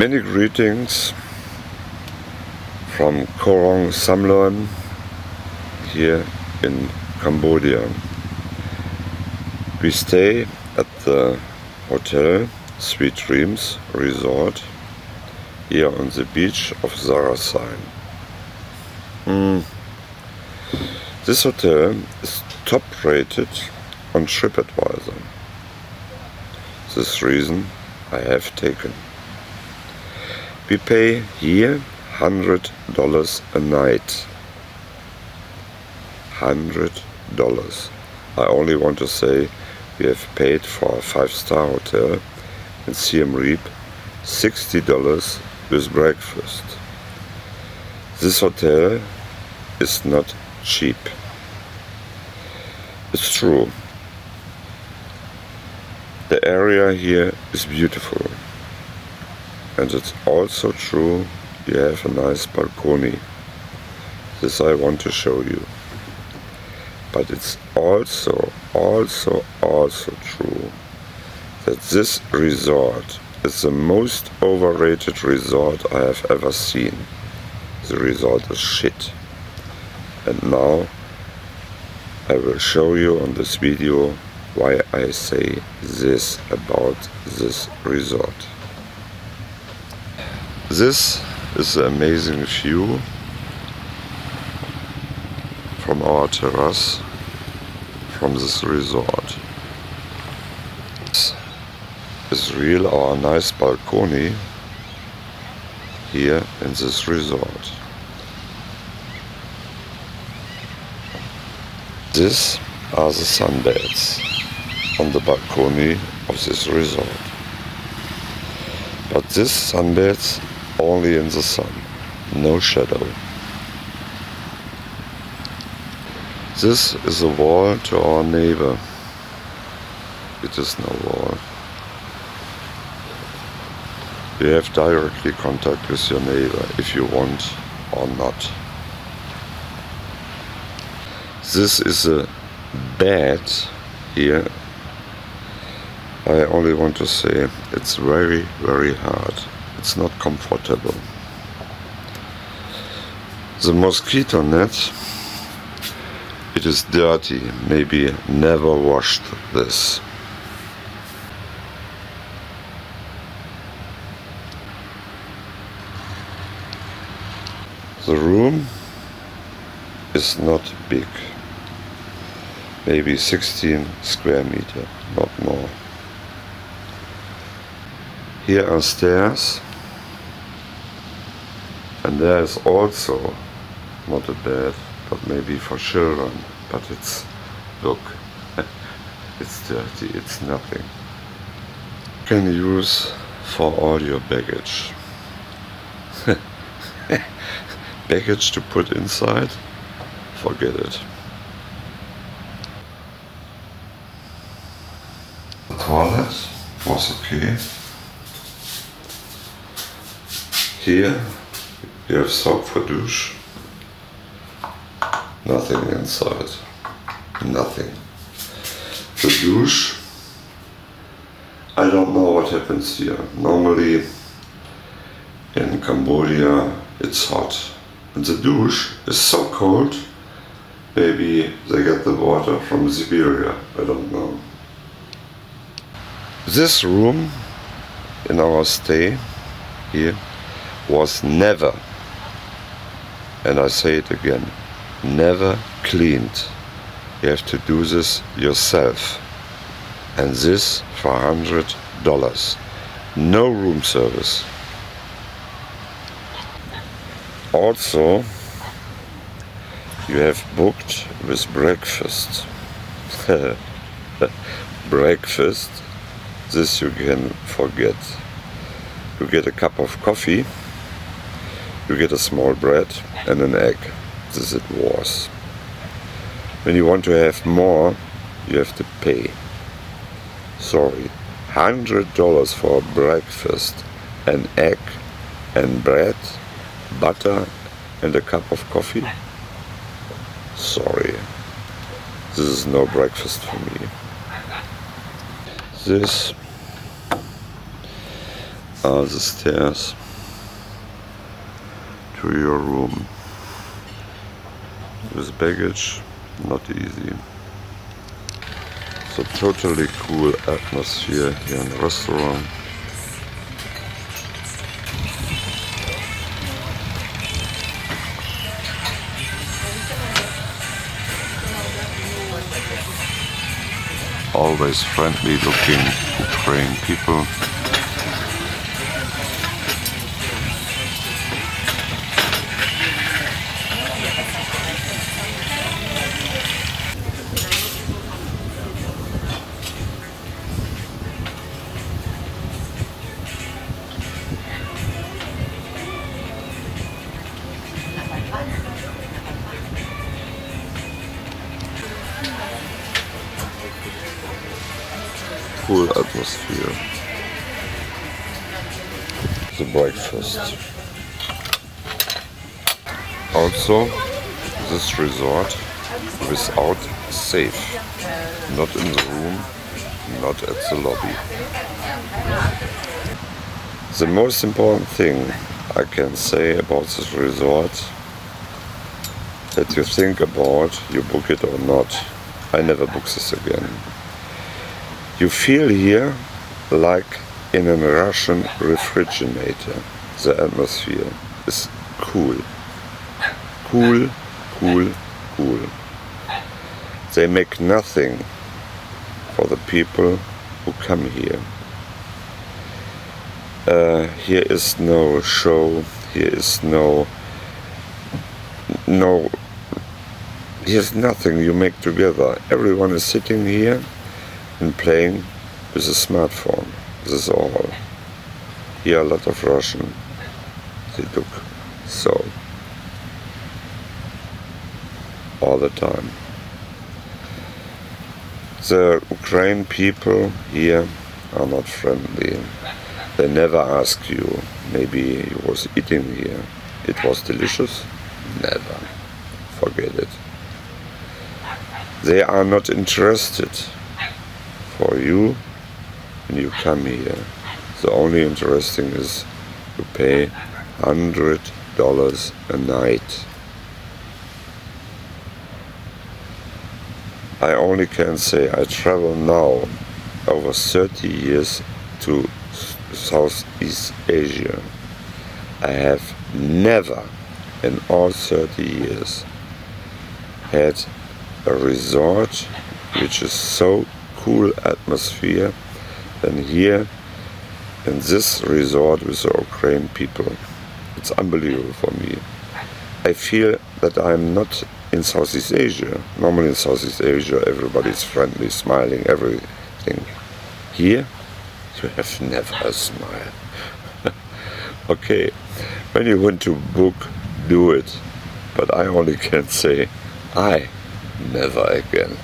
Many greetings from Koh Rong Samloem here in Cambodia. We stay at the hotel Sweet Dreams Resort here on the beach of Saracen. Mm. This hotel is top rated on TripAdvisor. This reason I have taken. We pay here hundred dollars a night. Hundred dollars. I only want to say we have paid for a five-star hotel in Siem Reap sixty dollars with breakfast. This hotel is not cheap. It's true. The area here is beautiful. And it's also true you have a nice balcony. This I want to show you. But it's also, also, also true that this resort is the most overrated resort I have ever seen. The resort is shit. And now I will show you on this video why I say this about this resort. This is the amazing view from our terrace from this resort. This is real our nice balcony here in this resort. This are the sunbeds on the balcony of this resort. But this sunbeds only in the sun, no shadow. This is a wall to our neighbor. It is no wall. You have directly contact with your neighbor if you want or not. This is a bed here. I only want to say it's very, very hard. It's not comfortable. The mosquito net, it is dirty, maybe never washed this. The room is not big, maybe 16 square meter, not more. Here are stairs and there is also not a bed but maybe for children but it's look it's dirty it's nothing. Can use for all your baggage? Baggage to put inside? Forget it. The toilet was okay. Here you have soap for douche. Nothing inside. Nothing. The douche. I don't know what happens here. Normally in Cambodia it's hot. And the douche is so cold. Maybe they get the water from Siberia. I don't know. This room in our stay here was never and I say it again, never cleaned. You have to do this yourself. And this for hundred dollars. No room service. Also, you have booked with breakfast. breakfast, this you can forget. You get a cup of coffee you get a small bread and an egg. This it was. When you want to have more, you have to pay. Sorry, hundred dollars for breakfast, an egg and bread, butter and a cup of coffee? Sorry, this is no breakfast for me. This are the stairs to your room. With baggage, not easy. So totally cool atmosphere here in the restaurant. Always friendly looking Ukrainian people. Cool atmosphere. The breakfast. Also, this resort without safe. Not in the room, not at the lobby. The most important thing I can say about this resort that you think about you book it or not. I never book this again. You feel here like in a Russian refrigerator. The atmosphere is cool. Cool, cool, cool. They make nothing for the people who come here. Uh, here is no show, here is no no here's nothing you make together. Everyone is sitting here and playing with a smartphone. This is all. Here a lot of Russian. They look so all the time. The Ukraine people here are not friendly. They never ask you, maybe you was eating here. It was delicious? Never. Forget it. They are not interested for you when you come here. The only interesting is you pay hundred dollars a night. I only can say I travel now over 30 years to Southeast Asia. I have never in all 30 years had a resort which is so cool atmosphere than here in this resort with the Ukrainian people. It's unbelievable for me. I feel that I'm not in Southeast Asia. Normally in Southeast Asia everybody's friendly, smiling, everything. Here you have never a smile. okay, when you want to book, do it. But I only can say, I never again.